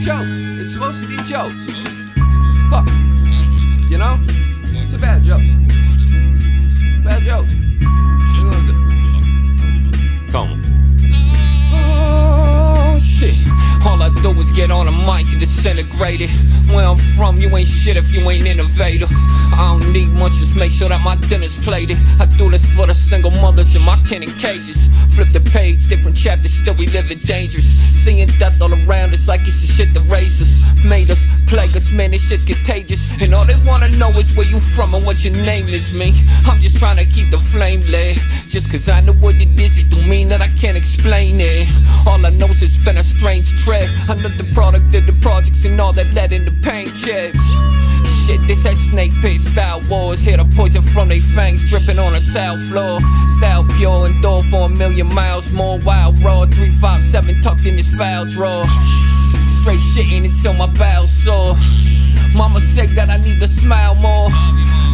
joke. It's supposed to be a joke. Fuck. You know? Get on a mic and disintegrate it. Where I'm from, you ain't shit if you ain't innovative. I don't need much, just make sure that my dinner's plated. I do this for the single mothers in my kin and cages. Flip the page, different chapters, still we living dangerous. Seeing death all around, it's like it's the shit that raised us. Made us, plague us, man, this shit's contagious. And all they wanna know is where you from and what your name is, me. I'm just trying to keep the flame lit. Just cause I know what it is, it don't mean that I can't explain it. All I know is it's been a strange trip. Another product of the projects and all that led into paint chips. Shit, this that snake pit style wars. Hear the poison from they fangs dripping on a tile floor. Style pure and door for a million miles more. Wild raw, 357 tucked in this foul drawer. Straight shitting until my bowels sore. Mama said that I need to smile more.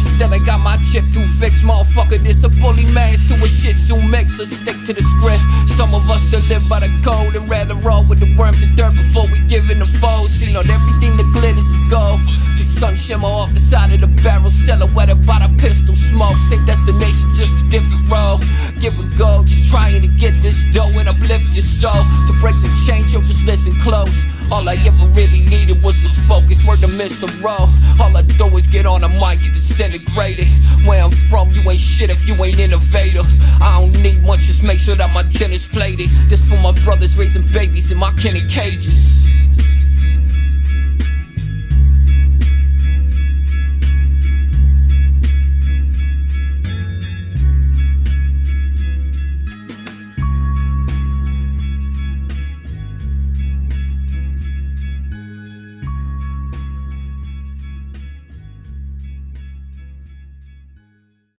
Still, I got my chip too fix. motherfucker. This a bully mask to a shit soon makes us stick to the script. Some of us still live by the code and rather roll with the worms and dirt before we give in the foes. See, not everything that glitters is gold. Sun shimmer off the side of the barrel, silhouetted by the pistol smoke. Same destination, just a different road. Give a go, just trying to get this dough and uplift your soul. To break the chain, yo, just listen close. All I ever really needed was this focus, word to Mr. Rowe. All I do is get on a mic and disintegrate it. Where I'm from, you ain't shit if you ain't innovative. I don't need much, just make sure that my dinner's plated. This for my brothers raising babies in my kin cages.